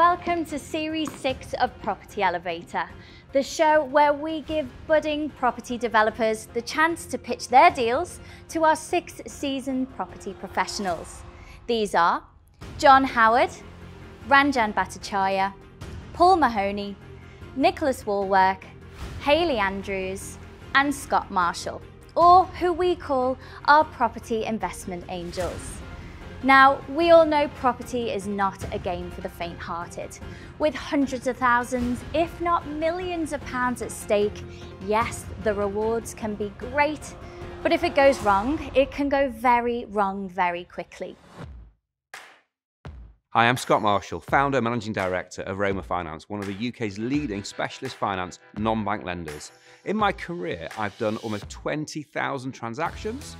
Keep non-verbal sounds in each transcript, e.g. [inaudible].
welcome to Series 6 of Property Elevator, the show where we give budding property developers the chance to pitch their deals to our six seasoned property professionals. These are John Howard, Ranjan Bhattacharya, Paul Mahoney, Nicholas Wallwork, Hayley Andrews, and Scott Marshall, or who we call our property investment angels. Now, we all know property is not a game for the faint-hearted. With hundreds of thousands, if not millions of pounds at stake, yes, the rewards can be great, but if it goes wrong, it can go very wrong very quickly. Hi, I'm Scott Marshall, founder and managing director of Roma Finance, one of the UK's leading specialist finance non-bank lenders. In my career, I've done almost 20,000 transactions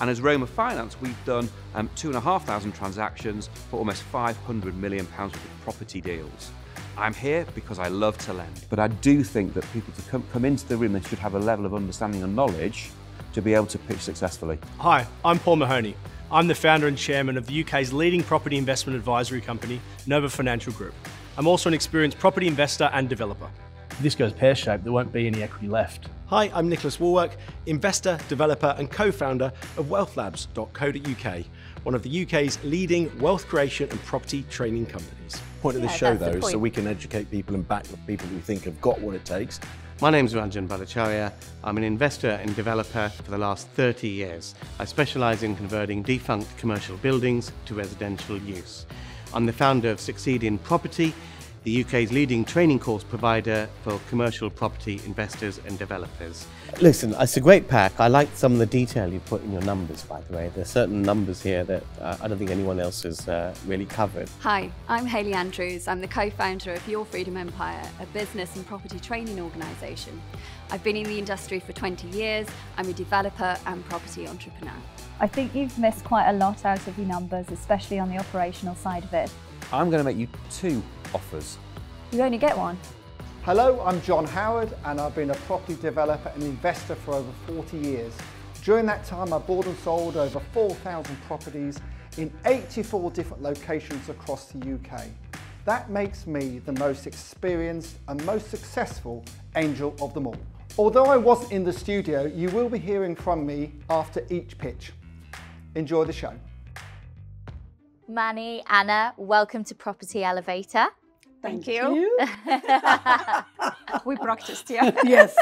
and as Roma Finance, we've done um, 2,500 transactions for almost £500 million worth of property deals. I'm here because I love to lend. But I do think that people to come, come into the room, they should have a level of understanding and knowledge to be able to pitch successfully. Hi, I'm Paul Mahoney. I'm the founder and chairman of the UK's leading property investment advisory company, Nova Financial Group. I'm also an experienced property investor and developer. If this goes pear-shaped, there won't be any equity left. Hi, I'm Nicholas Wallwork, investor, developer, and co founder of wealthlabs.co.uk, one of the UK's leading wealth creation and property training companies. Point of the show, though, so we can educate people and back the people who think have got what it takes. My name's Ranjan Bhattacharya. I'm an investor and developer for the last 30 years. I specialise in converting defunct commercial buildings to residential use. I'm the founder of Succeed in Property, the UK's leading training course provider for commercial property investors and developers. Listen, it's a great pack. I like some of the detail you put in your numbers, by the way. There's certain numbers here that uh, I don't think anyone else has uh, really covered. Hi, I'm Hayley Andrews. I'm the co-founder of Your Freedom Empire, a business and property training organisation. I've been in the industry for 20 years. I'm a developer and property entrepreneur. I think you've missed quite a lot out of your numbers, especially on the operational side of it. I'm going to make you two offers. You only get one. Hello, I'm John Howard and I've been a property developer and investor for over 40 years. During that time I bought and sold over 4,000 properties in 84 different locations across the UK. That makes me the most experienced and most successful angel of them all. Although I wasn't in the studio, you will be hearing from me after each pitch. Enjoy the show. Manni, Anna, welcome to Property Elevator. Thank, Thank you. you. [laughs] we practiced, yeah. [laughs] [laughs] yes.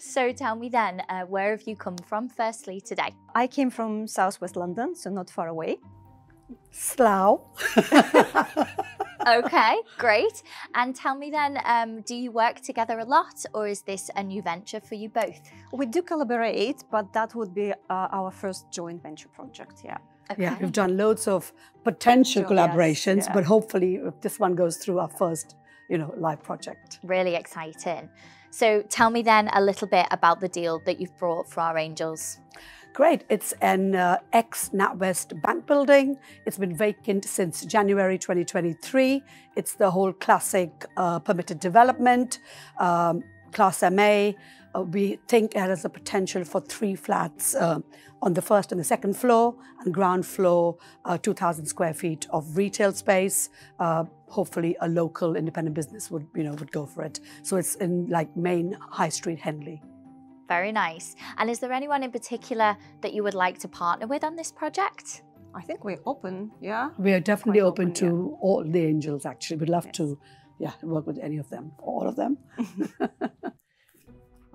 so tell me then, uh, where have you come from firstly today? I came from southwest London, so not far away. Slough. okay, great. And tell me then, um, do you work together a lot or is this a new venture for you both? We do collaborate, but that would be uh, our first joint venture project, yeah. Okay. Yeah, we've done loads of potential collaborations, yes, yeah. but hopefully if this one goes through our first, you know, live project. Really exciting. So tell me then a little bit about the deal that you've brought for our angels. Great. It's an uh, ex-NatWest bank building. It's been vacant since January 2023. It's the whole classic uh, permitted development, um, Class MA. Uh, we think it has the potential for three flats uh, on the first and the second floor, and ground floor, uh, 2,000 square feet of retail space. Uh, hopefully, a local independent business would, you know, would go for it. So it's in like main High Street, Henley. Very nice. And is there anyone in particular that you would like to partner with on this project? I think we're open, yeah. We are definitely open, open, to yeah. all the angels, actually. We'd love yes. to, yeah, work with any of them, all of them. [laughs]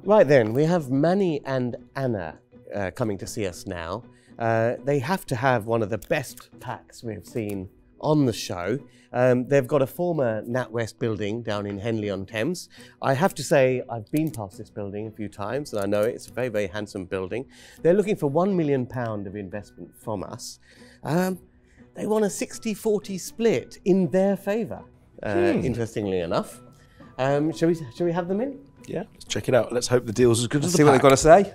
right then, we have Manni and Anna uh, coming to see us now, uh, they have to have one of the best packs we've seen on the show. Um, they've got a former NatWest building down in Henley on Thames. I have to say, I've been past this building a few times and I know it's a very, very handsome building. They're looking for £1 million of investment from us. Um, they want a 60 40 split in their favour, uh, hmm. interestingly enough. Um, shall, we, shall we have them in? Yeah, let's check it out. Let's hope the deal's as good let's as the see pack. what they've got to say.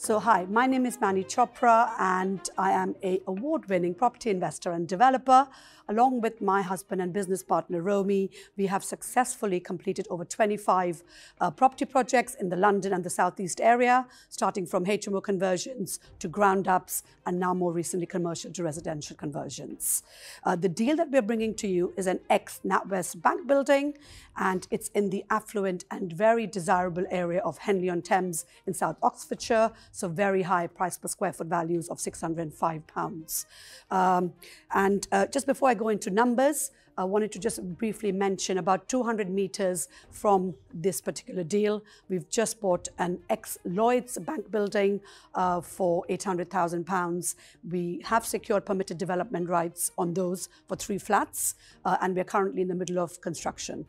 So hi, my name is Manni Chopra and I am a award-winning property investor and developer. Along with my husband and business partner Romy, we have successfully completed over 25 uh, property projects in the London and the Southeast area, starting from HMO conversions to ground ups and now more recently commercial to residential conversions. Uh, the deal that we're bringing to you is an ex-NatWest bank building and it's in the affluent and very desirable area of Henley-on-Thames in South Oxfordshire, so very high price per square foot values of £605. Um, and uh, just before I go into numbers, I wanted to just briefly mention about 200 meters from this particular deal. We've just bought an ex-Lloyds bank building uh, for £800,000. We have secured permitted development rights on those for three flats, uh, and we're currently in the middle of construction.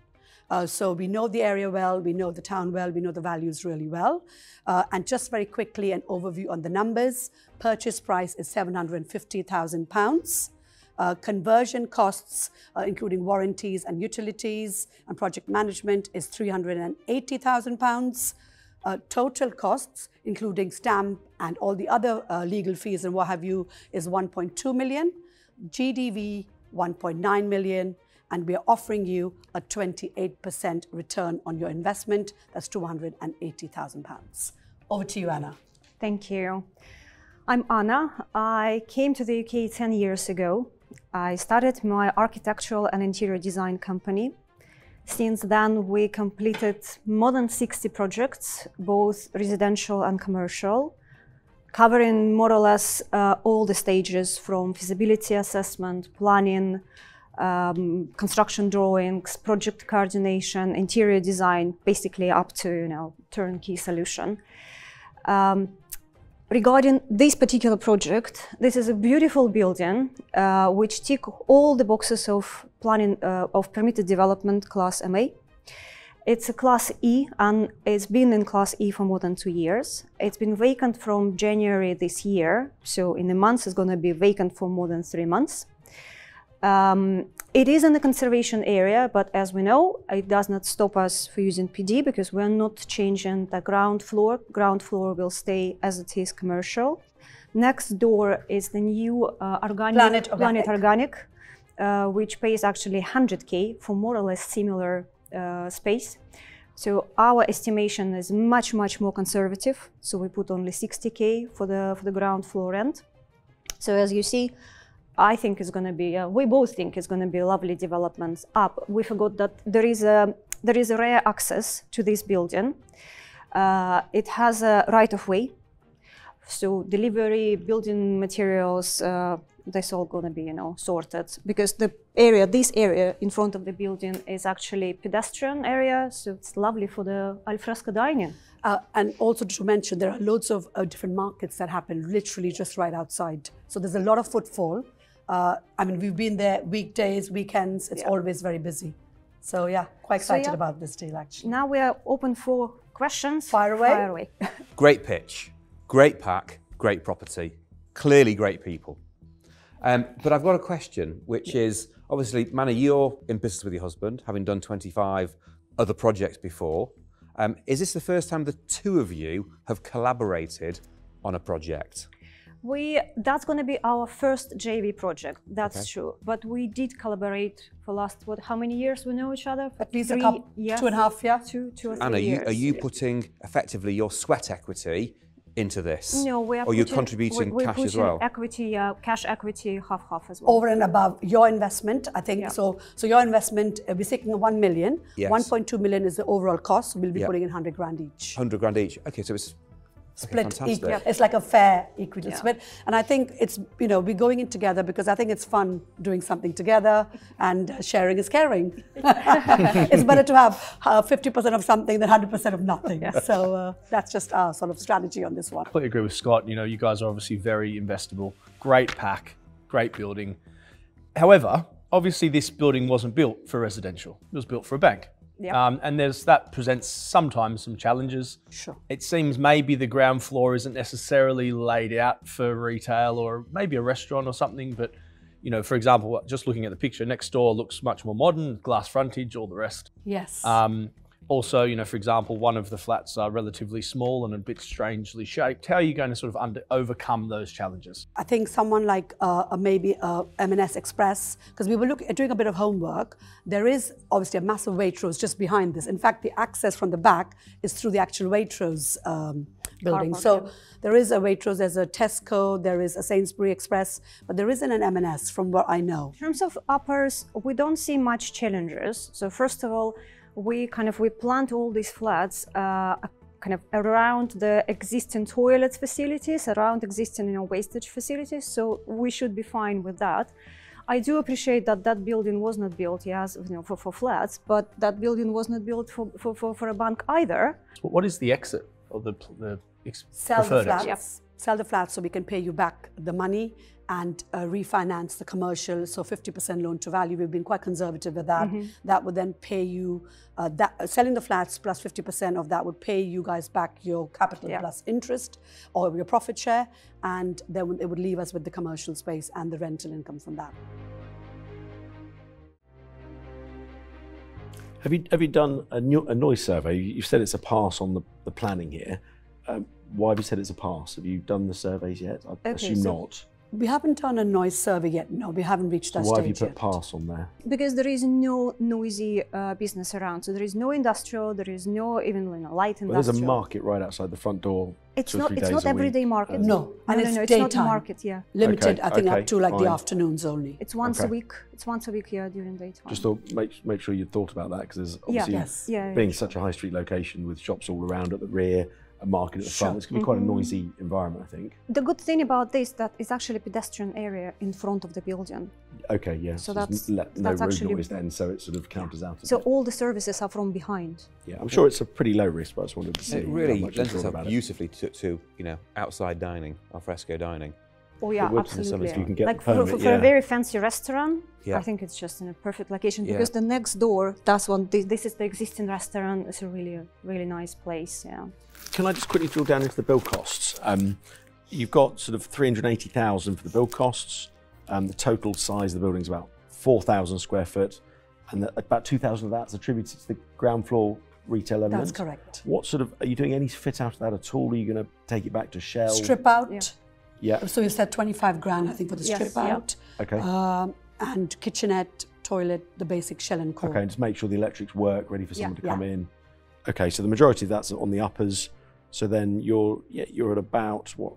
Uh, so we know the area well, we know the town well, we know the values really well. Uh, and just very quickly, an overview on the numbers. Purchase price is £750,000. Uh, conversion costs, uh, including warranties and utilities and project management, is £380,000. Uh, total costs, including stamp and all the other uh, legal fees and what have you, is 1.2 million. GDV, 1.9 million and we are offering you a 28% return on your investment. That's £280,000. Over to you, Anna. Thank you. I'm Anna. I came to the UK 10 years ago. I started my architectural and interior design company. Since then, we completed more than 60 projects, both residential and commercial, covering more or less uh, all the stages from feasibility assessment, planning, um, construction drawings, project coordination, interior design, basically up to you know turnkey solution. Um, regarding this particular project, this is a beautiful building uh, which tick all the boxes of planning uh, of permitted development class MA. It's a class E and it's been in class E for more than two years. It's been vacant from January this year, so in a month it's going to be vacant for more than three months. Um, it is in the conservation area, but as we know, it does not stop us for using PD because we're not changing the ground floor. Ground floor will stay as it is commercial. Next door is the new uh, organic, Planet Organic, Planet organic uh, which pays actually 100k for more or less similar uh, space. So our estimation is much, much more conservative. So we put only 60k for the for the ground floor rent. So as you see, I think is going to be, uh, we both think it's going to be lovely developments up. We forgot that there is a, there is a rare access to this building. Uh, it has a right of way. So delivery, building materials, uh, that's all going to be, you know, sorted because the area, this area in front of the building is actually pedestrian area. So it's lovely for the alfresco dining. Uh, and also to mention, there are loads of uh, different markets that happen literally just right outside. So there's a lot of footfall. Uh, I mean, we've been there weekdays, weekends. It's yeah. always very busy. So yeah, quite excited so, yeah. about this deal actually. Now we are open for questions. Fire away. Fire away. [laughs] great pitch, great pack, great property, clearly great people. Um, but I've got a question, which yeah. is obviously, Manni, you're in business with your husband, having done 25 other projects before. Um, is this the first time the two of you have collaborated on a project? We that's going to be our first JV project. That's okay. true. But we did collaborate for last what? How many years we know each other? At least Three, a couple, two and a half, yeah. Two, two or three Anna, years. are you putting effectively your sweat equity into this? No, we are. Or you're contributing we, cash as well? Equity, uh, cash equity, half half as well. Over and above your investment, I think. Yeah. So, so your investment, uh, we're taking one million. Yes. 1.2 million is the overall cost. So we'll be putting in 100 grand each. 100 grand each. Okay, so it's split okay, equal. It's like a fair equity yeah. split. And I think it's, you know, we're going in together because I think it's fun doing something together and uh, sharing is caring. [laughs] it's better to have uh, 50% of something than 100% of nothing. Yeah. So uh, that's just our sort of strategy on this one. I completely agree with Scott. You know, you guys are obviously very investable. Great pack, great building. However, obviously this building wasn't built for residential. It was built for a bank. Yep. Um, and there's that presents sometimes some challenges. Sure. It seems maybe the ground floor isn't necessarily laid out for retail or maybe a restaurant or something, but you know, for example, just looking at the picture next door looks much more modern, glass frontage, all the rest. Yes. Um, Also, you know, for example, one of the flats are relatively small and a bit strangely shaped. How are you going to sort of under, overcome those challenges? I think someone like uh, maybe a M&S Express, because we were look, doing a bit of homework, there is obviously a massive Waitrose just behind this. In fact, the access from the back is through the actual Waitrose um, building. park, so yeah. there is a Waitrose, there's a Tesco, there is a Sainsbury Express, but there isn't an M&S from what I know. In terms of uppers, we don't see much challenges. So first of all, we kind of we plant all these flats uh, kind of around the existing toilets facilities, around existing you know wastage facilities. So we should be fine with that. I do appreciate that that building was not built, yes, you know, for, for flats, but that building was not built for, for, for, for a bank either. What is the exit or the, the ex- Sell the flats. exit? Sell the flats so we can pay you back the money and uh, refinance the commercial. So 50% loan to value. We've been quite conservative with that. Mhm. That would then pay you uh, that uh, selling the flats plus 50% of that would pay you guys back your capital Yeah. plus interest or your profit share, and then it would leave us with the commercial space and the rental income from that. Have you have you done a, no- a noise survey? You you said it's a pass on the, the planning here. Um, why have you said it's a pass? Have you done the surveys yet? I Okay, assume so- not. We haven't done a noise survey yet. No, we haven't reached So that why have you put yet. pass on there? Because there is no noisy uh, business around. So there is no industrial, there is no even you know, light Well, there's a market right outside the front door. It's not. It's not a week. everyday market. Uh, No, no, and no, it's no, it's not a market. Yeah, Limited, Okay, I think, okay, up to like the afternoons only. it's once a week. It's once a week. Yeah, during daytime. Just thought make make sure you thought about that because there's Yeah. obviously Yes. Yeah, yeah, being sure. such a high street location with shops all around at the rear, a market at the Sure. front. It's going to be quite a Mhm. noisy environment, I think. The good thing about this that it's actually a pedestrian area in front of the building. Okay, yeah. So there's that's- n- le- no that's road actually- noise then, so it sort of counters out. So bit. all the services are from behind. Yeah, I'm sure it's a pretty low risk, but I just wanted to see It really much you lends thought itself about it. beautifully to, to, you know, outside dining, alfresco dining. Oh yeah, It would in some absolutely. if you can get like for, for, for yeah. a very fancy restaurant, Yeah. I think it's just in a perfect location Yeah. because the next door, that's one. This, this is the existing restaurant. It's a really, really nice place. Yeah. Can I just quickly drill down into the build costs? Um, you've got sort of 380,000 for the build costs. Um, the total size of the building is about 4,000 square foot, and the, about 2,000 of that's attributed to the ground floor retail element. That's correct. What sort of are you doing any fit out of that at all? Are you going to take it back to shell? Strip out. Yeah. Yeah. So you said 25 grand, I think, for the Yes, strip yeah. out. Okay. Um, and kitchenette, toilet, the basic shell and core. Okay, and just make sure the electrics work, ready for Yeah. someone to Yeah. come in. Okay, so the majority of that's on the uppers. So then you're yeah, you're at about what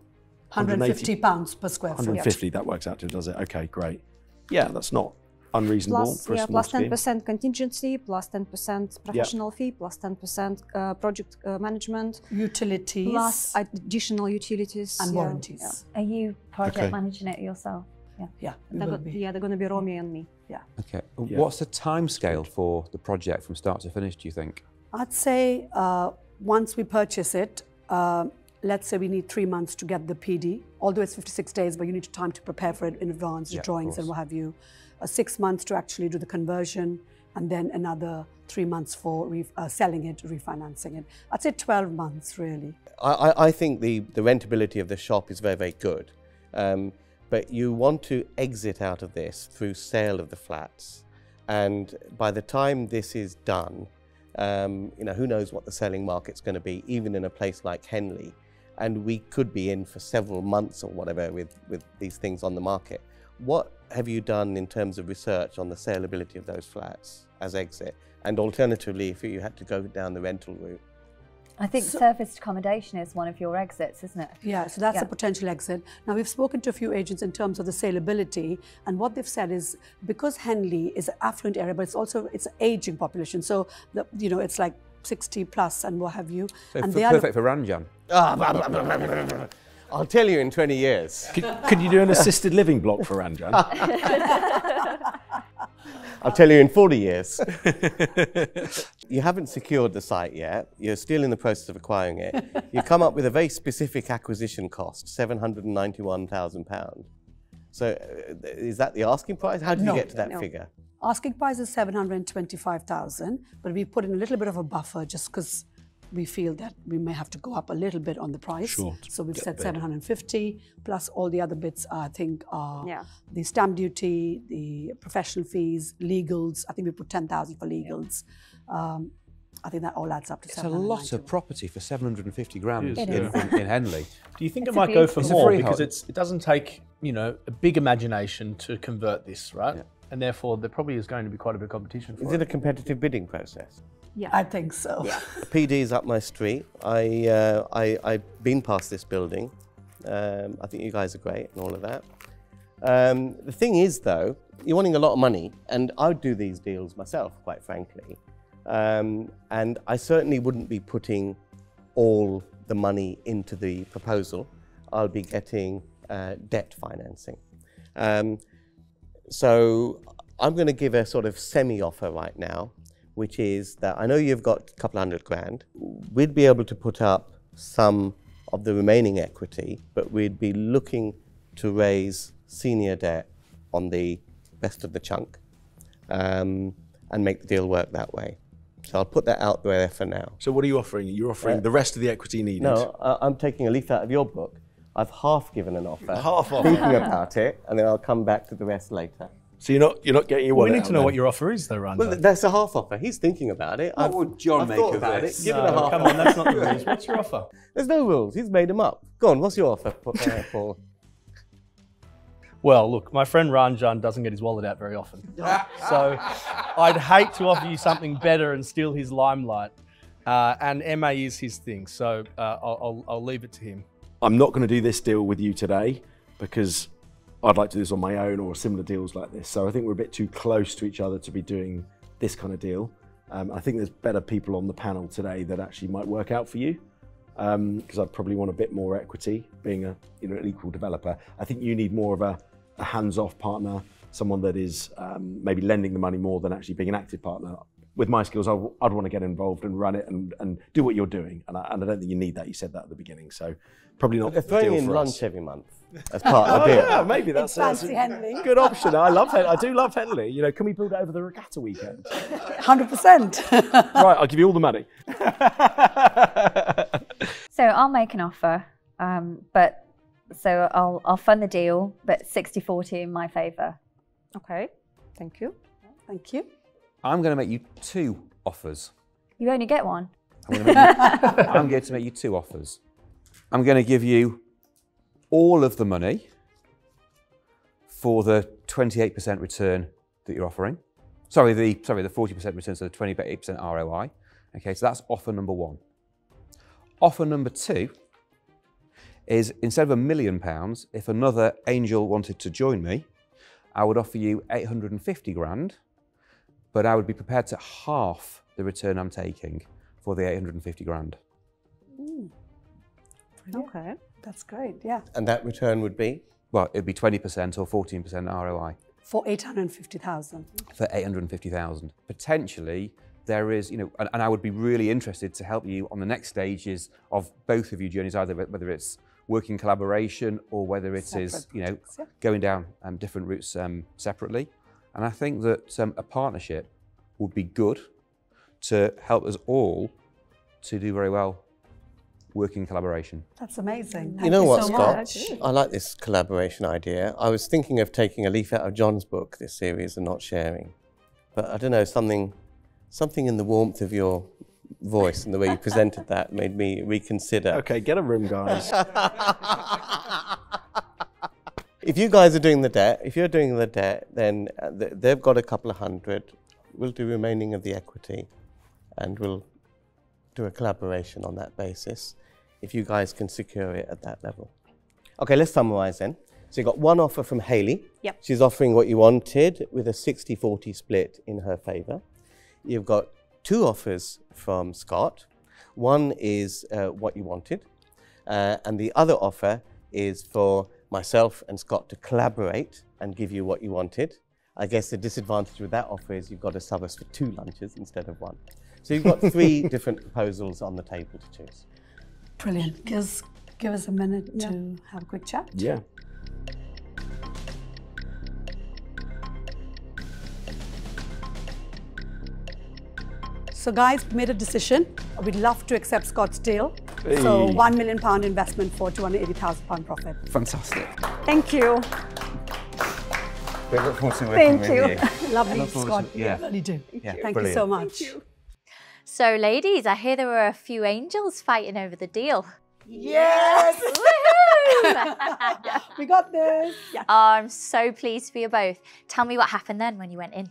150 pounds per square foot. 150. That works out to does it? Okay, great. Yeah, that's not unreasonable Plus, for a yeah, small plus 10% contingency, plus 10% professional fee, plus 10% uh, project uh, management, Utilities. plus additional utilities and yeah, warranties. Are you project Okay. managing it yourself? Yeah. Yeah, Yeah, they're, go- yeah, they're going to be Romy and me. Yeah. Okay. Yeah. What's the time scale for the project from start to finish, do you think? I'd say uh, once we purchase it, uh, let's say we need three months to get the PD, although it's 56 days, but you need time to prepare for it in advance, the Yeah, of drawings and what have you. Uh, six months to actually do the conversion, and then another three months for uh, selling it, refinancing it. I'd say 12 months, really. I, I, I think the, the rentability of the shop is very, very good. Um, but you want to exit out of this through sale of the flats. And by the time this is done, um, you know, who knows what the selling market's going to be, even in a place like Henley. And we could be in for several months or whatever with, with these things on the market. What have you done in terms of research on the saleability of those flats as exit? And alternatively, if you had to go down the rental route, I think So- serviced accommodation is one of your exits, isn't it? Yeah, so that's Yeah. a potential exit. Now we've spoken to a few agents in terms of the saleability, and what they've said is because Henley is an affluent area, but it's also it's an aging population. So the, you know it's like 60 plus and what have you. So and f- they are perfect for Ranjan. [laughs] I'll tell you in 20 years. Could, could you do an assisted living block for Ranjan? [laughs] I'll tell you in 40 years. you haven't secured the site yet. You're still in the process of acquiring it. You come up with a very specific acquisition cost, £791,000. So uh, is that the asking price? How did No, you get to that no. figure? Asking price is 725,000, but we put in a little bit of a buffer just because we feel that we may have to go up a little bit on the price. Sure, So we've get said bid. 750 plus all the other bits I think are Yeah. the stamp duty, the professional fees, legals. I think we put 10,000 for legals. Um, I think that all adds up to It's a lot of property for 750 grand in, in, in Henley. Do you think It's it might go for more because it's it doesn't take you know a big imagination to convert this, right? And therefore, there probably is going to be quite a bit of competition for Is it a competitive bidding process? Yeah. I think so. Yeah. [laughs] is up my street. I, uh, I, I've been past this building. Um, I think you guys are great and all of that. Um, the thing is, though, you're wanting a lot of money, and I would do these deals myself, quite frankly. Um, and I certainly wouldn't be putting all the money into the proposal. I'll be getting uh, debt financing. Um, so I'm going to give a sort of semi-offer right now, which is that I know you've got a couple hundred grand. We'd be able to put up some of the remaining equity, but we'd be looking to raise senior debt on the rest of the chunk um, and make the deal work that way. So I'll put that out there for now. So what are you offering? You're offering Uh, the rest of the equity needed. No, I'm taking a leaf out of your book. I've half given an offer. Half offer. Thinking about it, and then I'll come back to the rest later. So you're not you're not getting your wallet. we need out to know then? what your offer is, though, Randa. Well, that's a half offer. He's thinking about it. What I've- would John I've make of about this? It. Give No, it a half. come on, that's not the rules. What's your offer? There's no rules. He's made them up. Go on. What's your offer, uh, [laughs] Paul? Well, look, my friend Ranjan doesn't get his wallet out very often. [laughs] so I'd hate to offer you something better and steal his limelight. Uh, and MA is his thing, so uh, I'll, I'll, I'll leave it to him. I'm not going to do this deal with you today because I'd like to do this on my own or similar deals like this. So I think we're a bit too close to each other to be doing this kind of deal. Um, I think there's better people on the panel today that actually might work out for you because I'd probably want a bit more equity being a you know an equal developer. I think you need more of a, a hands-off partner, someone that is um, maybe lending the money more than actually being an active partner. With my skills, I, would want to get involved and run it and, and do what you're doing. And I, and I don't think you need that. You said that at the beginning. So probably not They're the throwing in lunch us. every month as part of Oh, the deal. yeah, maybe that's, that's fancy a Henley. good option. I love Hen- I do love Henley. You know, can we build it over the regatta weekend? 100%. [laughs] right, I'll give you all the money. [laughs] So I'll make an offer, um, but so I'll I'll fund the deal, but 60-40 in my favour. Okay, thank you. Thank you. I'm going to make you two offers. You only get one. I'm going, to make you, [laughs] I'm going to make you two offers. I'm going to give you all of the money for the 28% return that you're offering. Sorry, the sorry the 40% return, so the 28% ROI. Okay, so that's offer number one. Offer number two is instead of a million pounds, if another angel wanted to join me, I would offer you 850 grand, but I would be prepared to half the return I'm taking for the 850 grand. Okay. That's great. Yeah. And that return would be? Well, it'd be 20% or 14% ROI For 850,000. for 850,000. Potentially, there is, you know, and, and I would be really interested to help you on the next stages of both of your journeys, either whether it's working collaboration or whether it is, Separate you know, projects, yeah. going down um, different routes um, separately. And I think that um, a partnership would be good to help us all to do very well working collaboration. That's amazing. You know you what, so Scott? much. I like this collaboration idea. I was thinking of taking a leaf out of John's book this series and not sharing. But I don't know, something something in the warmth of your voice and the way you presented that made me reconsider. Okay, get a room, guys. [laughs] If you guys are doing the debt, if you're doing the debt, then uh, they've got a couple of hundred. We'll do remaining of the equity, and we'll do a collaboration on that basis. If you guys can secure it at that level. Okay, let's summarize then. So you got one offer from Hayley. Yep. She's offering what you wanted with a 60-40 split in her favor. You've got two offers from Scott. One is uh, what you wanted, uh, and the other offer is for myself and Scott to collaborate and give you what you wanted. I guess the disadvantage with that offer is you've got to sub us for two lunches instead of one. So you've got three [laughs] different proposals on the table to choose. Brilliant. Give, give us a minute to have a quick chat. Yeah. So, guys, we made a decision. We'd love to accept Scott's deal. So, one million pound investment for 280,000 pound profit. Fantastic. Thank you. We [laughs] look forward to Thank you. Lovely, Scott. to- yeah. We really do. Yeah, Thank you so much. So, ladies, I hear there were a few angels fighting over the deal. Yes! [laughs] Woohoo! [laughs] we got this. Yeah. Oh, I'm so pleased for you both. Tell me what happened then when you went in.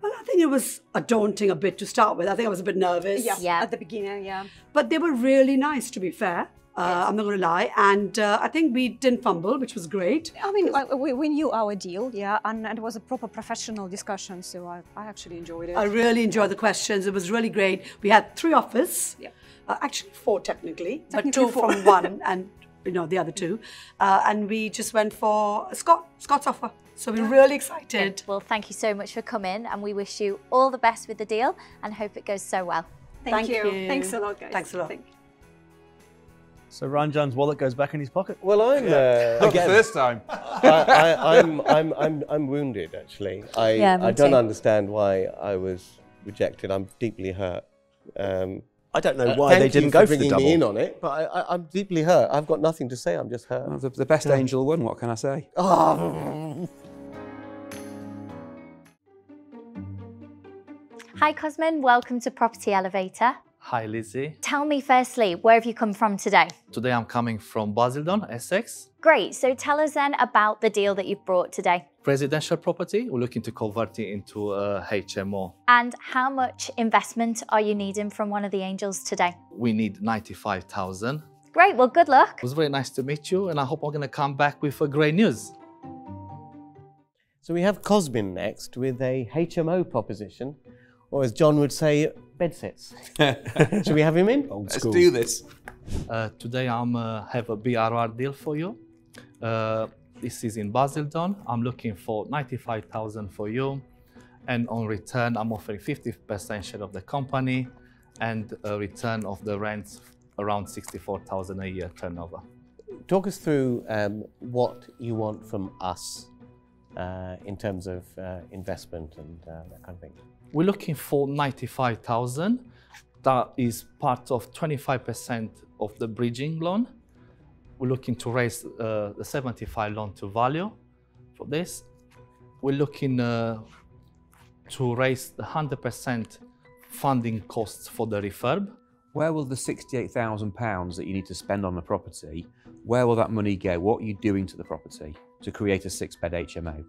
Well, I think it was a daunting a bit to start with. I think I was a bit nervous. Yeah, Yeah. at the beginning, yeah. But they were really nice, to be fair. Uh, I'm not going to lie. And uh, I think we didn't fumble, which was great. I mean, we, we knew our deal, yeah, and, and it was a proper professional discussion, so I, I actually enjoyed it. I really enjoyed the questions. It was really great. We had three offers. Yeah. Uh, actually, four technically, but two four. from [laughs] one and you know the other two. Uh, and we just went for Scott Scott's offer. So we're really excited. Well, thank you so much for coming, and we wish you all the best with the deal and hope it goes so well. Thank, Thank you. you. Thanks a lot, guys. Thanks a lot. Thank you. So Ranjan's wallet goes back in his pocket. Well, I'm uh, Not the again. first time. I, I, I'm, I'm, I'm, I'm wounded actually. I, Yeah, I don't too. understand why I was rejected. I'm deeply hurt. Um, I don't know uh, why thank they didn't go for the bringing double. me in on it, but I, I, I'm deeply hurt. I've got nothing to say. I'm just hurt. Well, the, the best angel won, what can I say? Oh. Hi, Cosmin. Welcome to Property Elevator. Hi, Lizzie. Tell me firstly, where have you come from today? Today I'm coming from Basildon, Essex. Great. So tell us then about the deal that you've brought today Residential property. We're looking to convert it into a HMO. and how much investment are you needing from one of the angels today? We need 95,000. Great. Well, good luck. It was very nice to meet you, and I hope I'm going to come back with a great news. So we have Cosmin next with a HMO proposition, or as John would say, bed sets. [laughs] Should we have him in? Old Let's school. do this. Uh, today I'm uh, have a BRR deal for you. Uh, this is in Basildon. I'm looking for 95,000 for you, and on return I'm offering 50% share of the company, and a return of the rents around 64,000 a year turnover. Talk us through um, what you want from us uh, in terms of uh, investment and uh, that kind of thing. We're looking for 95,000. That is part of 25% of the bridging loan. We're looking to raise uh, the 75 loan to value for this. We're looking uh, to raise the 100% funding costs for the refurb. Where will the £68,000 that you need to spend on the property, where will that money go? What are you doing to the property to create a six bed HMO?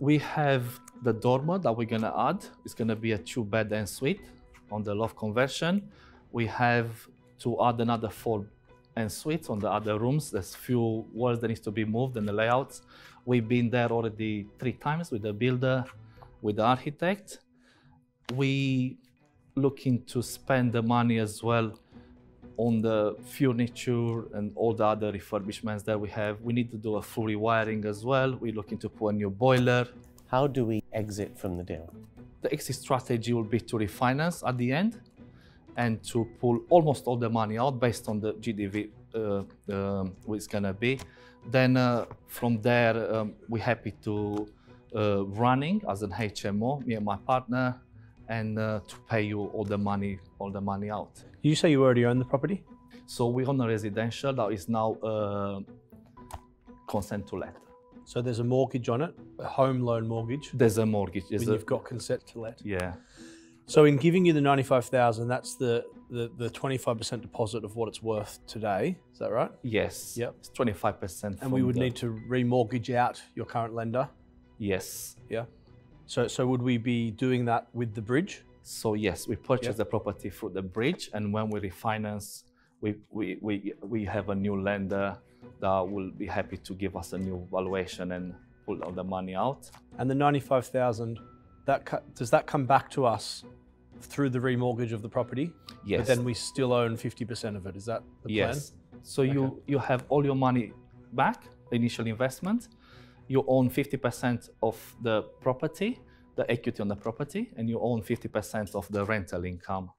We have the dormer that we're gonna add. It's gonna be a two bed and suite on the loft conversion. We have to add another four en suites on the other rooms. There's few walls that needs to be moved and the layouts. We've been there already three times with the builder, with the architect. We looking to spend the money as well on the furniture and all the other refurbishments that we have. We need to do a full rewiring as well. We're looking to put a new boiler. How do we exit from the deal? The exit strategy will be to refinance at the end and to pull almost all the money out based on the GDV uh, um, it's gonna be. Then uh, from there, um, we're happy to uh, running as an HMO, me and my partner, and uh, to pay you all the money, all the money out. You say you already own the property? So we own a residential that is now uh, consent to let. So there's a mortgage on it, a home loan mortgage. There's a mortgage. There's when a- you've got consent to let. Yeah. So in giving you the 95,000, that's the, the, the 25% deposit of what it's worth today. Is that right? Yes. Yep. It's 25%. And we would the- need to remortgage out your current lender. Yes. Yeah. So so would we be doing that with the bridge? So yes, we purchase the property through the bridge, and when we refinance, we, we, we, we have a new lender that will be happy to give us a new valuation and pull all the money out. And the 95,000, that does that come back to us through the remortgage of the property? Yes. But then we still own 50% of it. Is that the plan? yes. So you you have all your money back, the initial investment. You own 50% of the property, the equity on the property, and you own 50% of the rental income.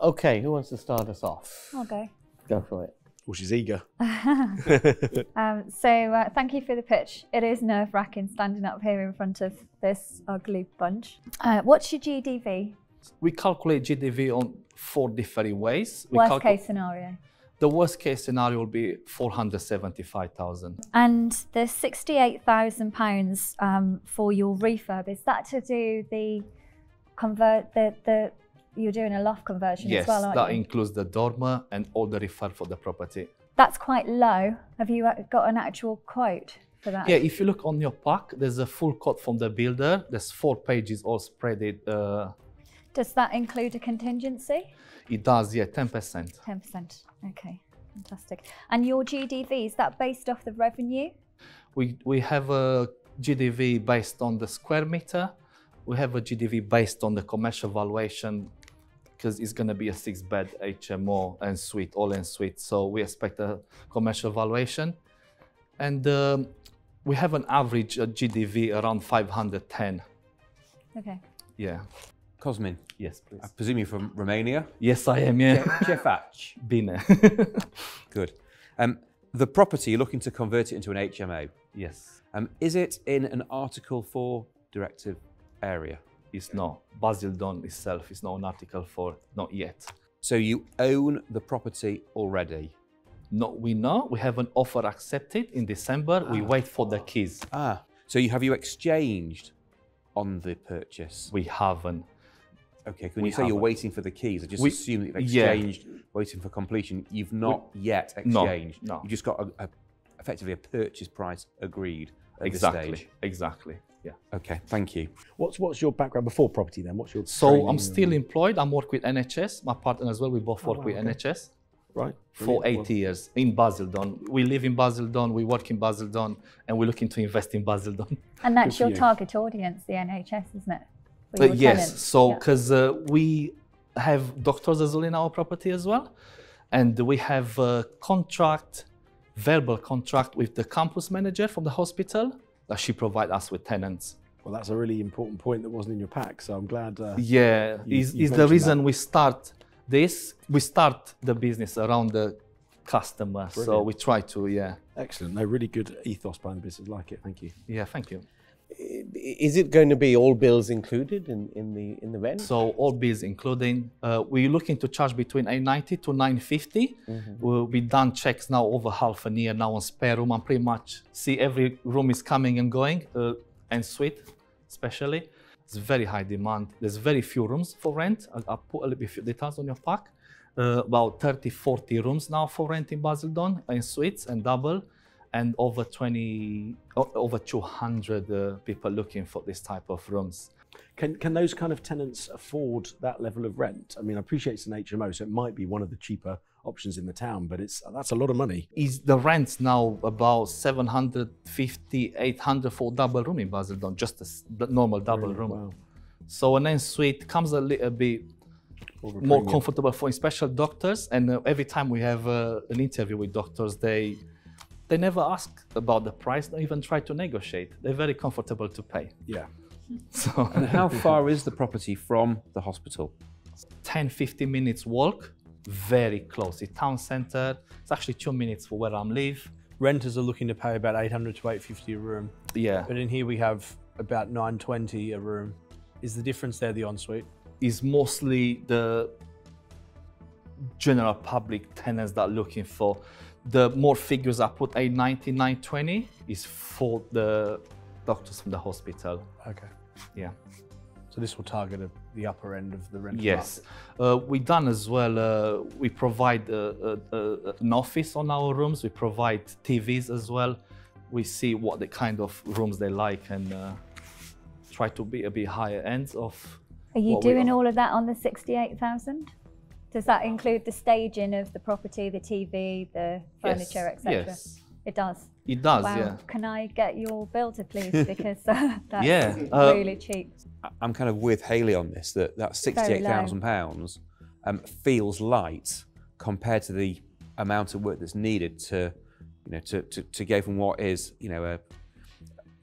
Okay, who wants to start us off? I'll go. Go for it. Well, she's eager. [laughs] [laughs] um, so uh, thank you for the pitch. It is nerve wracking standing up here in front of this ugly bunch. Uh, what's your GDV? We calculate GDV on four different ways. We Worst calcu- case scenario. The worst case scenario will be 475,000. And the £68,000 um, for your refurb, is that to do the convert the, the you're doing a loft conversion yes, as well, aren't that you? includes the dormer and all the refurb for the property. That's quite low. Have you uh, got an actual quote for that? Yeah, if you look on your pack, there's a full quote from the builder. There's four pages all spread it. Uh, Does that include a contingency? it does, yeah, 10%. 10%. Okay, fantastic. And your GDV, is that based off the revenue? We, we have a GDV based on the square meter. We have a GDV based on the commercial valuation because it's going to be a six bed HMO and suite, all in suite. So we expect a commercial valuation. And um, we have an average uh, GDV around 510. Okay. Yeah. Cosmin. Yes, please. I presume you're from Romania. Yes, I am, yeah. Ce faci. [laughs] Bine. [laughs] Good. Um, the property, you're looking to convert it into an HMO. Yes. Um, is it in an Article 4 directive area? It's not. Basildon itself is not an Article 4, not yet. So you own the property already? No, we know. We have an offer accepted in December. We wait for the keys. Ah, so you have you exchanged on the purchase? We haven't. Okay, when We you say you're waiting for the keys, I just We- assume that you've yeah. exchanged, waiting for completion. You've not yet exchanged. no. You've just got a, a, effectively a purchase price agreed at Exactly. this stage. Exactly. Yeah. Okay, thank you. What's what's your background before property then? What's your So I'm still and- employed. I'm work with NHS. My partner as well. We both Oh, work wow, with okay. NHS. Right. For Brilliant. eight years in Basildon. We live in Basildon. We work in Basildon, and we're looking to invest in Basildon. And that's for your you. target audience, the NHS, isn't it? For Uh, yes. tenants? So Yeah. because uh, we have doctors as well in our property as well, and we have a contract, verbal contract with the campus manager from the hospital that she provide us with tenants. Well, that's a really important point that wasn't in your pack, so I'm glad. Uh, Yeah, you- is, you've is the reason that. we start this. We start the business around the customer, so we try to. Yeah. Excellent. No, really good ethos behind the business. Like it. Thank you. Yeah, thank you. Is it going to be all bills included in, in the in the rent? So all bills including, uh, we're looking to charge between 890 to 950. Mhm. We'll be done checks now over half a year now on spare room and pretty much see every room is coming and going, uh, and suite especially. It's very high demand. There's very few rooms for rent. I'll, I'll put a little bit few details on your pack. Uh, about 30, 40 rooms now for rent in Basildon in suites and double and over 20, o- over 200 uh, people looking for this type of rooms. Can can those kind of tenants afford that level of rent? I mean, I appreciate it's an HMO, so it might be one of the cheaper options in the town, but it's that's a lot of money. Is the rent now about 750, 800 for double room in Basildon, just a normal double Really? room. Wow. So an ensuite comes a little bit More comfortable for special doctors. And uh, every time we have uh, an interview with doctors, they they never ask about the price, they even try to negotiate. They're very comfortable to pay. Yeah. [laughs] So And how far is the property from the hospital? 10, 15 minutes walk, very close. It's town center. It's actually two minutes for where I'm live. Renters are looking to pay about 800 to 850 a room. Yeah. But in here we have about 920 a room. Is the difference there the ensuite? is mostly the general public tenants that are looking for. The more figures I put, 890, 920, is for the doctors from the hospital. Okay. Yeah. So this will target a, the upper end of the rental Yes. Uh, we done as well, uh, we provide uh, uh, uh, an office on our rooms, we provide TVs as well. We see what the kind of rooms they like and uh, try to be a bit higher ends of Are you doing all of that on the 68,000? Does that include the staging of the property, the TV, the furniture, Yes, etc.? yes. It does. It does, wow. yeah. Can I get your builder, please? [laughs] Because uh, that's Yeah, uh, really cheap. I- I'm kind of with Hayley on this that that Very low. £68,000 um, feels light compared to the amount of work that's needed to, you know, to, to, to go from what is, you know, a,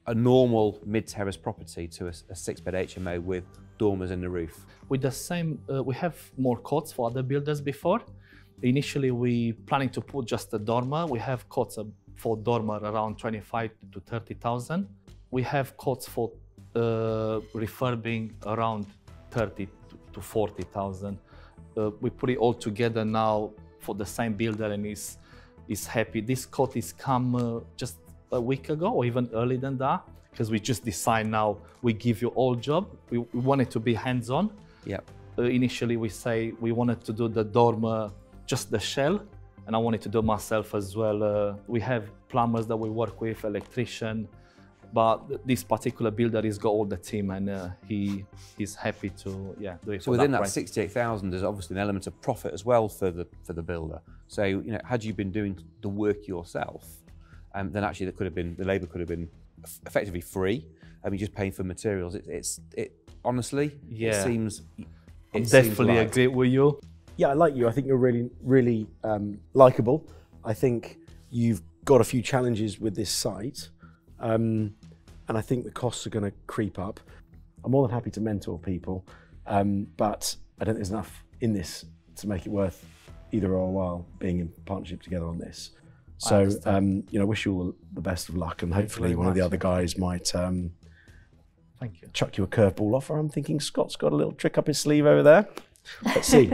a normal mid-terrace property to a six-bed HMO with dormers in the roof. with the same uh, we have more cots for other builders before. Initially we planning to put just a dormer. We have cots uh, for dormer around 25 to 30,000 we have cots for uh, refurbing around 30 to- to 40,000 uh, we put it all together now for the same builder and is is happy. This cot is come uh, just a week ago or even earlier than that because we just decide now we give you all job we, we want it to be hands-on Yeah. uh, initially we say we wanted to do the dormer, just the shell, and I wanted to do myself as well. Uh, we have plumbers that we work with, electrician, but this particular builder has got all the team and uh, he he's happy to yeah do it. So within that, that 68,000, there's obviously an element of profit as well for the for the builder. So you know, had you been doing the work yourself, um, then actually that could have been the labour could have been effectively free. I mean, just paying for materials. It, it's it honestly, yeah. it seems. It definitely right. agree with you. Yeah, I like you. I think you're really, really um, likable. I think you've got a few challenges with this site. Um, and I think the costs are going to creep up. I'm more than happy to mentor people, um, but I don't think there's enough in this to make it worth either our while being in partnership together on this. So, um, you know, wish you all the best of luck, and hopefully one of the other guys might um, Thank you. chuck you a curveball offer. I'm thinking Scott's got a little trick up his sleeve over there. Let's see.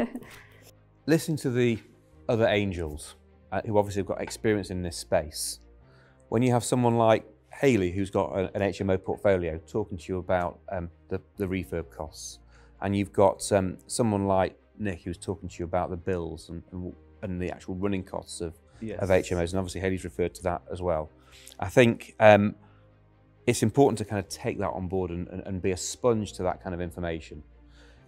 [laughs] Listening to the other angels uh, who obviously have got experience in this space, when you have someone like Hayley, who's got an, HMO portfolio, talking to you about um, the, the refurb costs, and you've got um, someone like Nick who's talking to you about the bills and, and, and the actual running costs of, yes. of HMOs, and obviously Hayley's referred to that as well. I think um, it's important to kind of take that on board and, and, and be a sponge to that kind of information.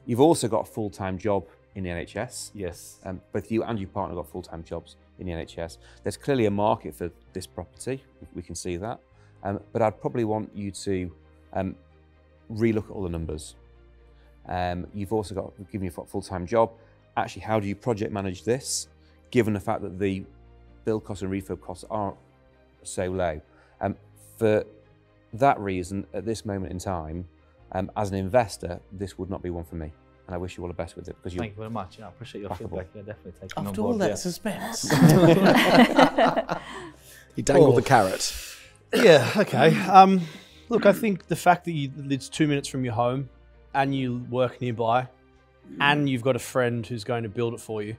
You've also got a full-time job in the NHS. Yes. Um, both you and your partner got full-time jobs in the NHS. There's clearly a market for this property. We can see that. Um, but I'd probably want you to um, relook at all the numbers. Um, you've also got, given you a full-time job, actually how do you project manage this, given the fact that the build costs and refurb costs aren't so low. Um, for that reason, at this moment in time, um, as an investor, this would not be one for me. And I wish you all the best with it because Thank you very much. Yeah, I appreciate your backable. feedback. Yeah, definitely taking After on board. all that yeah. suspense. [laughs] he dangled Oh. the carrot. Yeah, okay. Um, look, I think the fact that you, it's two minutes from your home and you work nearby and you've got a friend who's going to build it for you,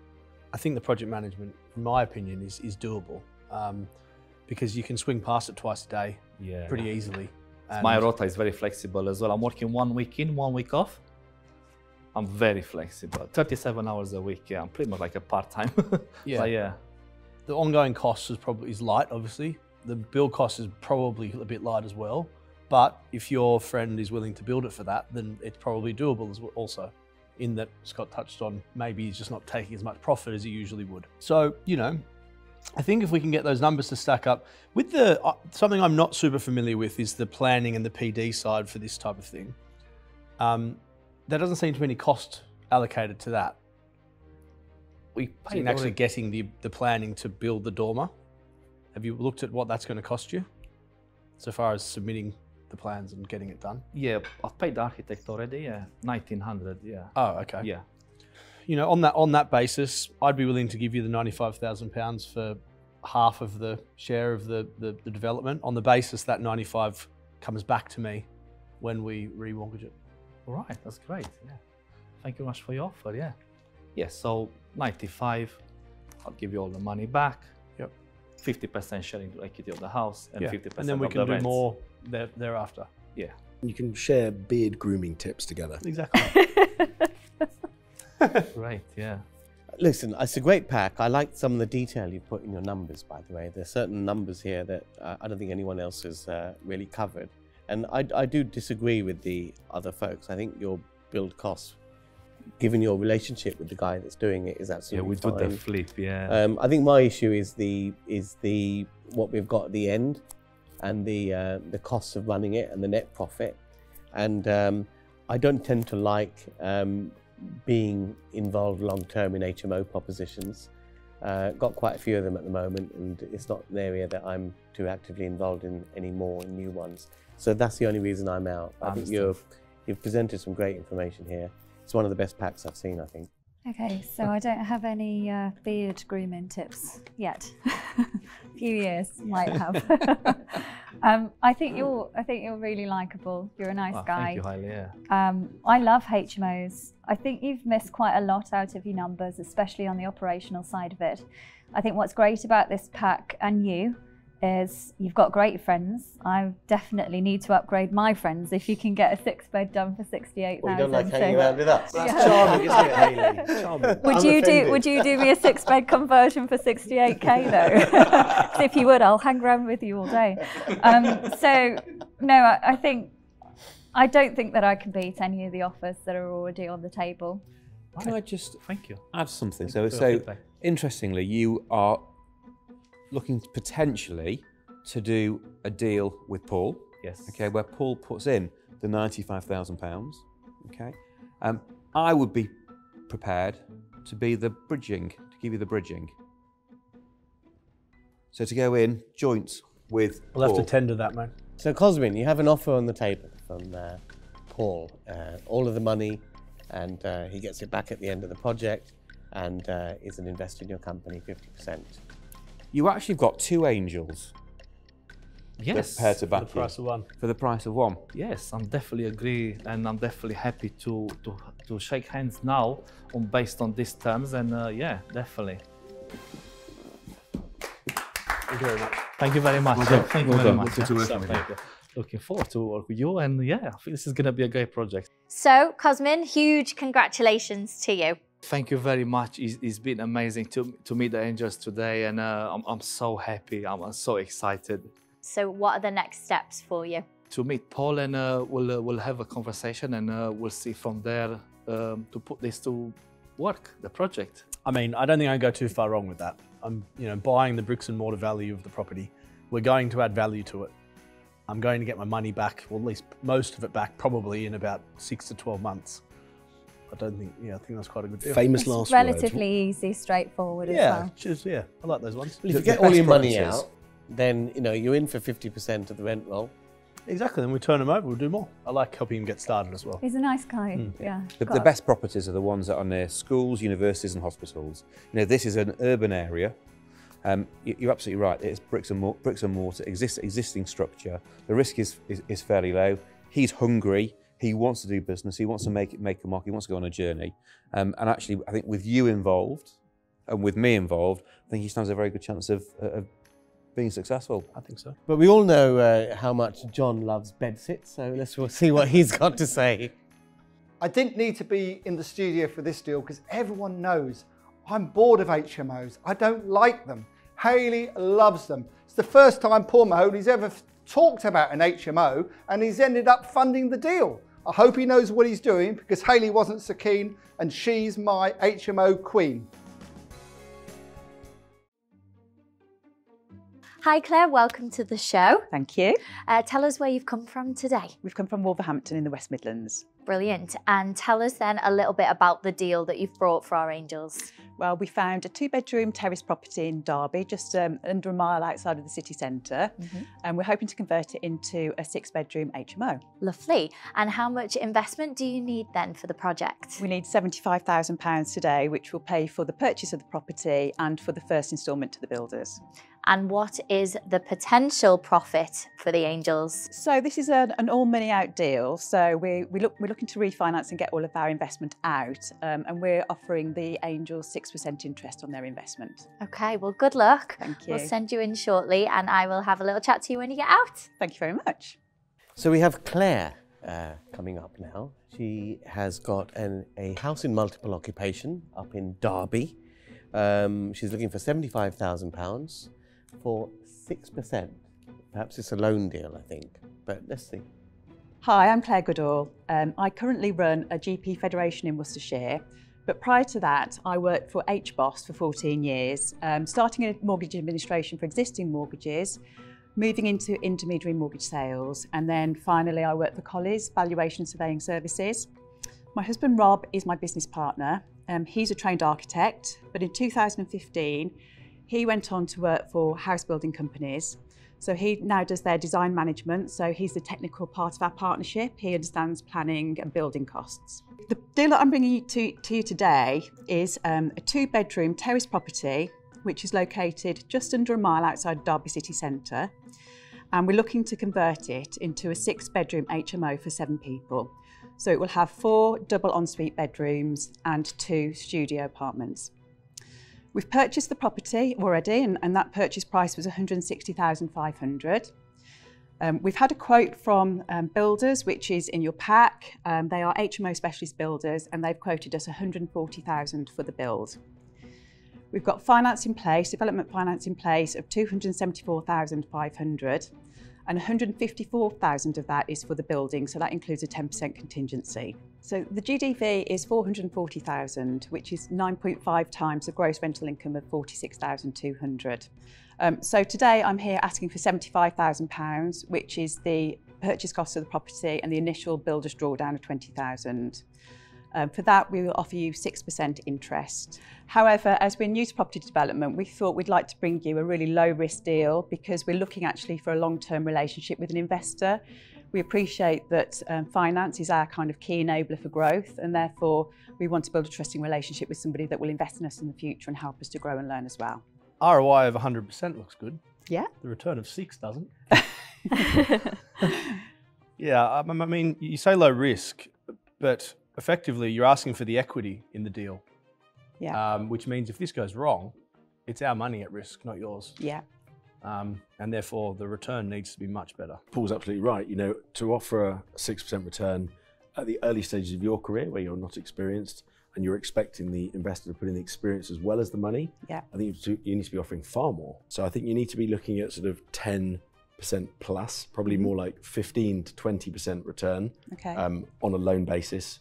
I think the project management, in my opinion, is, is doable um, because you can swing past it twice a day Yeah. pretty easily. My rota is very flexible as well. I'm working one week in, one week off. I'm very flexible. 37 hours a week. Yeah, I'm pretty much like a part time. [laughs] Yeah. But yeah. The ongoing cost is probably is light, obviously. The build cost is probably a bit light as well. But if your friend is willing to build it for that, then it's probably doable as well also. In that Scott touched on, maybe he's just not taking as much profit as he usually would. So, you know, I think if we can get those numbers to stack up with the uh, something I'm not super familiar with is the planning and the PD side for this type of thing. Um, there doesn't seem to be any cost allocated to that. We So in actually getting the, the planning to build the dormer. Have you looked at what that's going to cost you? So far as submitting the plans and getting it done? Yeah, I've paid the architect already. Yeah, 1900. Yeah. Oh, okay. Yeah. You know, on that on that basis, I'd be willing to give you the ninety five thousand pounds for half of the share of the, the, the development on the basis that ninety five comes back to me when we remortgage it. All right, that's great. Yeah. Thank you much for your offer. Yeah. Yes, so 95, I'll give you all the money back. Yep. 50% sharing the equity of the house and Yeah. 50% and then we of can the do rents. more there, thereafter. Yeah. You can share beard grooming tips together. Exactly. [laughs] [laughs] Right, yeah. Listen, it's a great pack. I like some of the detail you've put in your numbers, by the way. There's certain numbers here that uh, I don't think anyone else has uh, really covered. And I, I do disagree with the other folks. I think your build costs, given your relationship with the guy that's doing it, is absolutely yeah, we do the flip, yeah. Um, I think my issue is the is the what we've got at the end, and the uh, the costs of running it and the net profit. And um, I don't tend to like um, being involved long term in HMO propositions. Uh, got quite a few of them at the moment, and it's not an area that I'm too actively involved in anymore in new ones. So that's the only reason I'm out. I, think you're, you've presented some great information here. It's one of the best packs I've seen, I think. Okay, so I don't have any uh, beard grooming tips yet. [laughs] A few years might have. [laughs] um, I think you're. I think you're really likable. You're a nice Oh, guy. Thank you, Hayley. Yeah. Um, I love HMOs. I think you've missed quite a lot out of your numbers, especially on the operational side of it. I think what's great about this pack and you is you've got great friends. I definitely need to upgrade my friends if you can get a six bed done for 68,000. Well, you don't like hanging around with us. That's charming, isn't it, Hayley? [laughs] Charming. Would I'm you do would you do me a six bed conversion for 68k though? [laughs] if you would, I'll hang around with you all day. Um, so no, I, I think I don't think that I can beat any of the offers that are already on the table. Can I just Thank you. add something? Thank So, you for your so interestingly, you are looking potentially to do a deal with Paul. Yes. Okay, where Paul puts in the ninety-five thousand pounds. Okay, um, I would be prepared to be the bridging, to give you the bridging. So to go in joint with We'll have to tender that, mate. So, Cosmin, you have an offer on the table from uh, Paul. Uh, all of the money, and uh, he gets it back at the end of the project, and uh, is an investor in your company, 50%. You actually have got two angels. Yes. Prepared to For back the you. price of one. For the price of one. Yes, I'm definitely agree, and I'm definitely happy to to, to shake hands now on based on these terms, and uh, yeah, definitely. Thank you very much. Thank you very much. Well Yeah, done. Thank Well you very done. much. Looking forward to working with Thank you. Looking forward to work with you, and yeah, I think this is going to be a great project. So, Cosmin, huge congratulations to you. Thank you very much. It's, it's been amazing to to meet the angels today, and uh, I'm I'm so happy. I'm, I'm so excited So, what are the next steps for you? to meet Paul, and uh, we'll uh, we'll have a conversation, and uh, we'll see from there um, to put this to work, the project. I mean, I don't think I go too far wrong with that. I'm, you know, buying the bricks and mortar value of the property. We're going to add value to it. I'm going to get my money back, or at least most of it back, probably in about six to 12 months. I don't think, yeah, I think that's quite a good deal. Famous It's relatively easy, straightforward as Yeah, well. just, yeah, I like those ones. Well, if you get all your money properties. out, then you know you're in for 50% of the rent roll. Exactly, then we turn them over, we'll do more. I like helping him get started as well. He's a nice guy. Mm. Yeah. The, the best properties are the ones that are near schools, universities, and hospitals. You know, this is an urban area. Um, you- you're absolutely right. It's bricks and mortar, bricks and mortar exist, existing structure. The risk is, is is fairly low. He's hungry. He wants to do business. He wants to make it make a mark. He wants to go on a journey. Um, and actually, I think with you involved and with me involved, I think he stands a very good chance of, of being successful. I think so. But we all know uh, how much John loves bedsits, so let's we'll see what he's got to say. I didn't need to be in the studio for this deal because everyone knows I'm bored of HMOs. I don't like them. Hayley loves them. It's the first time Paul Mahoney's ever talked about an HMO and he's ended up funding the deal. I hope he knows what he's doing because Hayley wasn't so keen and she's my HMO queen. Hi, Claire. Welcome to the show. Thank you. Uh, tell us where you've come from today. We've come from Wolverhampton in the West Midlands. Brilliant. And tell us then a little bit about the deal that you've brought for our angels. Well, we found a two bedroom terrace property in Derby, just um, under a mile outside of the city centre. And we're hoping to convert it into a six bedroom HMO. Lovely. And how much investment do you need then for the project? We need £75,000 today, which will pay for the purchase of the property and for the first instalment to the builders. And what is the potential profit for the angels? So this is an, an all money out deal. So we, we look, we're looking to refinance and get all of our investment out. Um, and we're offering the angels 6% interest on their investment. Okay, well, good luck. Thank you. We'll send you in shortly and I will have a little chat to you when you get out. Thank you very much. So we have Claire uh, coming up now. She has got an, a house in multiple occupation up in Derby. Um, she's looking for £75,000 for 6%. Perhaps it's a loan deal, I think. But let's see. Hi, I'm Claire Goodall. Um, I currently run a GP federation in Worcestershire, but prior to that, I worked for HBOS for 14 years, um, starting in mortgage administration for existing mortgages, moving into intermediary mortgage sales, and then finally I worked for Colliers Valuation Surveying Services. My husband Rob is my business partner. Um, he's a trained architect, but in 2015, he went on to work for house building companies. So he now does their design management. So he's the technical part of our partnership. He understands planning and building costs. The deal that I'm bringing you to, to you today is um, a two bedroom terrace property, which is located just under a mile outside Derby city centre. And we're looking to convert it into a six bedroom HMO for seven people. So it will have four double ensuite bedrooms and two studio apartments. We've purchased the property already, and, and that purchase price was 160,500. Um, we've had a quote from um, builders, which is in your pack. Um, they are HMO specialist builders, and they've quoted us 140,000 for the build. We've got finance in place, development finance in place of 274,500 and 154,000 of that is for the building, so that includes a 10% contingency. So the GDV is 440,000, which is 9.5 times the gross rental income of 46,200. Um, so today I'm here asking for £75,000, which is the purchase cost of the property and the initial builder's drawdown of 20,000. Um, for that, we will offer you 6% interest. However, as we're new to property development, we thought we'd like to bring you a really low risk deal because we're looking actually for a long-term relationship with an investor. We appreciate that um, finance is our kind of key enabler for growth and therefore we want to build a trusting relationship with somebody that will invest in us in the future and help us to grow and learn as well. ROI of 100% looks good. Yeah. The return of six doesn't. [laughs] [laughs] yeah, I mean, you say low risk, but effectively you're asking for the equity in the deal. Yeah. Um, which means if this goes wrong, it's our money at risk, not yours. Yeah. Um, and therefore the return needs to be much better. Paul's absolutely right. You know, to offer a 6% return at the early stages of your career where you're not experienced and you're expecting the investor to put in the experience as well as the money, yeah. I think you need to be offering far more. So I think you need to be looking at sort of 10 percent plus, probably Mm-hmm. more like 15 to 20 percent return Okay. um, on a loan basis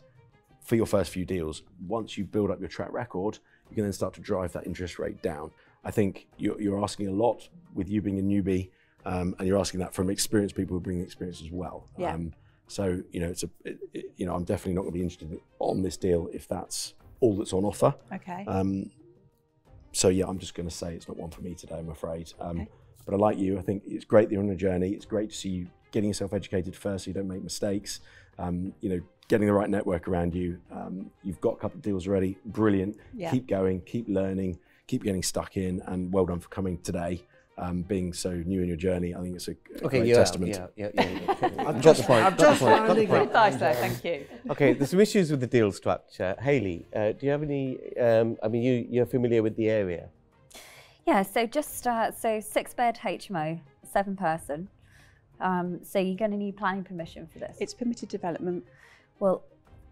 for your first few deals. Once you build up your track record, you can then start to drive that interest rate down. I think you're, you're asking a lot with you being a newbie, um, and you're asking that from experienced people who bring the experience as well. Yeah. Um, so you know, it's a, it, it- you know, I'm definitely not going to be interested on this deal if that's all that's on offer. Okay. Um, so yeah, I'm just going to say it's not one for me today. I'm afraid. Um, Okay. But I like you. I think it's great that you're on a journey. It's great to see you getting yourself educated first, so you don't make mistakes. Um, you know, getting the right network around you. Um, you've got a couple of deals already. Brilliant. Yeah. Keep going. Keep learning. Keep getting stuck in. And well done for coming today. Um, being so new in your journey, I think it's a, a Okay, great yeah, testament. yeah, yeah, yeah, yeah. [laughs] I've got the point. I've got the just point, got the rounding point. up. There, thank you. Okay, there's some issues with the deal structure. Hayley, uh, do you have any? Um, I mean, you you're familiar with the area. Yeah, so just uh, so six bed HMO, seven person. Um, so you're going to need planning permission for this. It's permitted development. Well,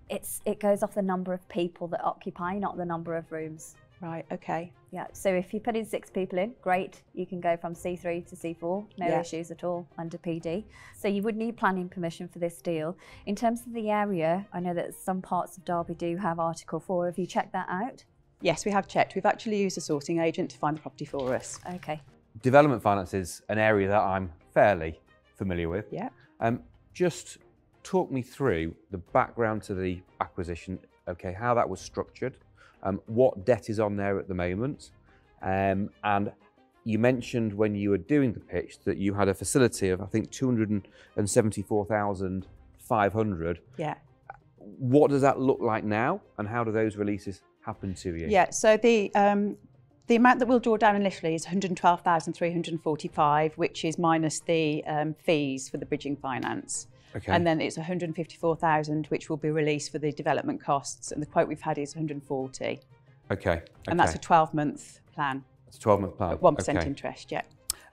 it's it goes off the number of people that occupy, not the number of rooms. Right. Okay. Yeah. So if you put in six people in, great. You can go from C3 to C4, no Yeah. issues at all under PD. So you would need planning permission for this deal. In terms of the area, I know that some parts of Derby do have Article 4. Have you checked that out? Yes, we have checked. We've actually used a sourcing agent to find the property for us. Okay. Development finance is an area that I'm fairly familiar with. Yeah. Um, just talk me through the background to the acquisition, okay, how that was structured, um, what debt is on there at the moment, um, and you mentioned when you were doing the pitch that you had a facility of, I think, 274,500. Yeah. What does that look like now, and how do those releases happen to you? Yeah, so the um, the amount that we'll draw down initially is 112,345, which is minus the um, fees for the bridging finance. Okay. And then it's 154,000, which will be released for the development costs. And the quote we've had is 140. Okay. And that's a 12 month plan. It's a 12 month plan. At 1% okay. interest, yeah.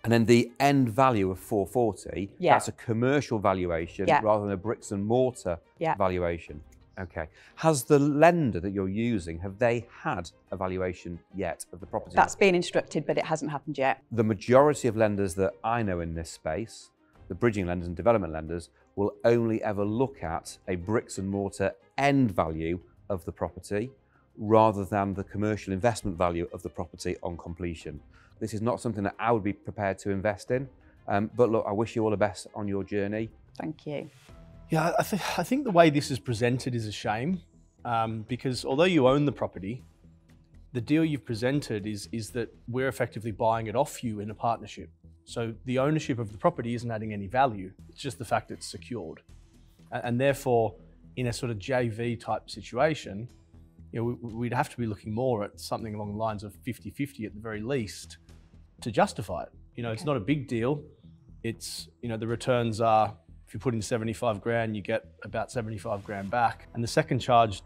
And then the end value of 440, Yeah. that's a commercial valuation Yeah. rather than a bricks and mortar Yeah. valuation. Okay. Has the lender that you're using, have they had a valuation yet of the property? That's been instructed, but it hasn't happened yet. the majority of lenders that I know in this space, the bridging lenders and development lenders, will only ever look at a bricks and mortar end value of the property rather than the commercial investment value of the property on completion. This is not something that I would be prepared to invest in. Um, but look, I wish you all the best on your journey. Thank you. Yeah, I, th- I think the way this is presented is a shame um, because although you own the property, the deal you've presented is, is that we're effectively buying it off you in a partnership. So the ownership of the property isn't adding any value, it's just the fact it's secured. And, therefore, in a sort of JV type situation, you know, we, we'd have to be looking more at something along the lines of 50 50 at the very least to justify it. You know, it's not a big deal. It's, you know, the returns are if you put in 75 grand, you get about 75 grand back. And the second charge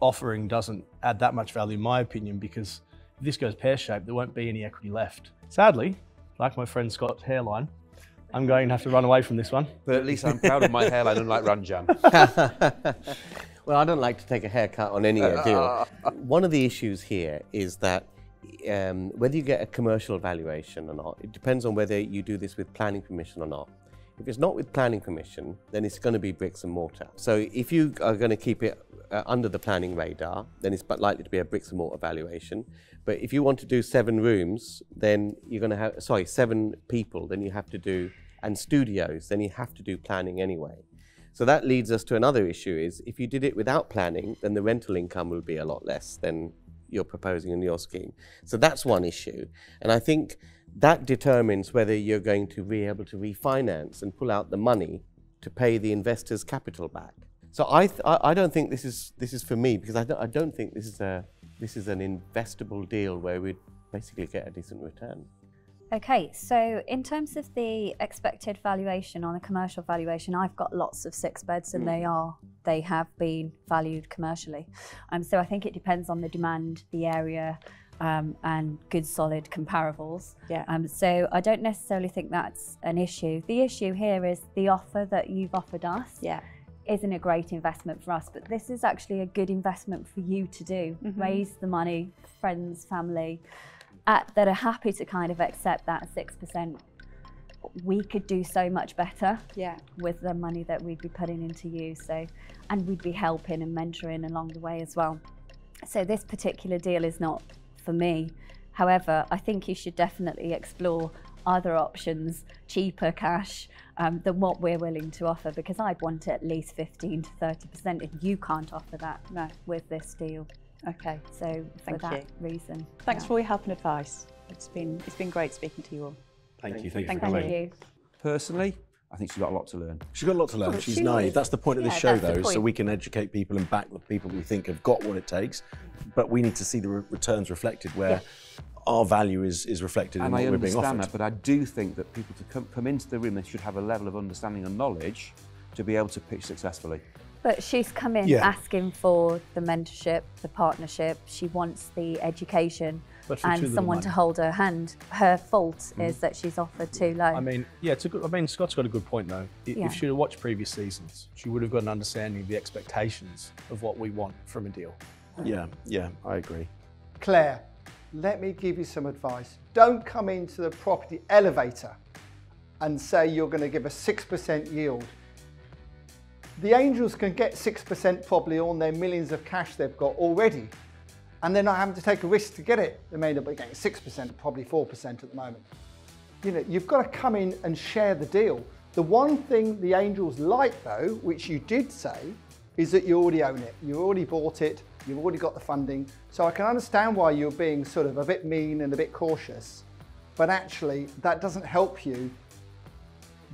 offering doesn't add that much value, in my opinion, because If this goes pear-shaped, there won't be any equity left. Sadly, like my friend Scott's hairline, I'm going to have to run away from this one. But at least I'm proud of my hairline, unlike Ranjan. [laughs] well, I don't like to take a haircut on any deal. [laughs] One of the issues here is that um, whether you get a commercial valuation or not, it depends on whether you do this with planning permission or not. If it's not with planning permission, then it's going to be bricks and mortar. So if you are going to keep it uh, under the planning radar, then it's but likely to be a bricks and mortar valuation. But if you want to do seven rooms, then you're going to have, sorry, seven people, then you have to do, and studios, then you have to do planning anyway. So that leads us to another issue is if you did it without planning, then the rental income will be a lot less than you're proposing in your scheme. So that's one issue. And I think that determines whether you're going to be able to refinance and pull out the money to pay the investor's capital back. So I, I don't think this is, this is for me because I don't, I don't think this is, a, this is an investable deal where we'd basically get a decent return. Okay, so in terms of the expected valuation on a commercial valuation, I've got lots of six beds and mm. they are, they have been valued commercially. Um, so I think it depends on the demand, the area, um, and good solid comparables. Yeah. Um, so I don't necessarily think that's an issue. The issue here is the offer that you've offered us. Yeah isn't a great investment for us, but this is actually a good investment for you to do. Mm -hmm. Raise the money, friends, family, at, that are happy to kind of accept that 6%. We could do so much better yeah. with the money that we'd be putting into you. So, and we'd be helping and mentoring along the way as well. So this particular deal is not for me. However, I think you should definitely explore other options, cheaper cash um, than what we're willing to offer because I'd want at least 15 to 30% if you can't offer that no. with this deal. Okay. So for that you. reason. Thanks yeah. for all your help and advice. It's been it's been great speaking to you all. Thank you. Thank, Thank you. Thank you. Personally, I think she's got a lot to learn. She's got a lot to learn. Oh, she's she naive. Is. That's the point of this yeah, show, though, so we can educate people and back the people we think have got what it takes. But we need to see the re returns reflected where yeah. our value is, is reflected and in what we're being offered. I understand That, but I do think that people to come, come into the room, they should have a level of understanding and knowledge to be able to pitch successfully. But she's come in yeah. asking for the mentorship, the partnership. She wants the education and someone to hold her hand. Her fault mm. is that she's offered too low. I mean, yeah, it's a good, I mean, Scott's got a good point though. If yeah. she'd have watched previous seasons, she would have got an understanding of the expectations of what we want from a deal. Yeah, yeah, I agree. Claire, let me give you some advice. Don't come into the property elevator and say you're going to give a 6% yield the Angels can get 6% probably on their millions of cash they've got already. And they're not having to take a risk to get it. They may end up getting 6%, probably 4% at the moment. You know, you've got to come in and share the deal. The one thing the Angels like though, which you did say, is that you already own it. You already bought it, you've already got the funding. So I can understand why you're being sort of a bit mean and a bit cautious, but actually that doesn't help you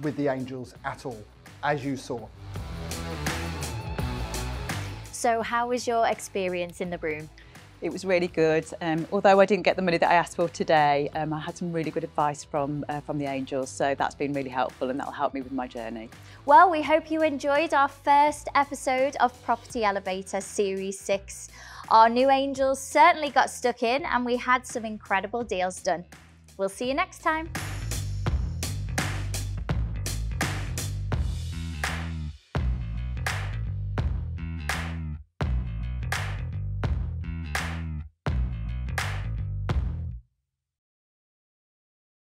with the Angels at all, as you saw. So how was your experience in the room? It was really good. Um, although I didn't get the money that I asked for today, um, I had some really good advice from, uh, from the Angels, so that's been really helpful and that'll help me with my journey. Well, we hope you enjoyed our first episode of Property Elevator Series 6. Our new Angels certainly got stuck in and we had some incredible deals done. We'll see you next time.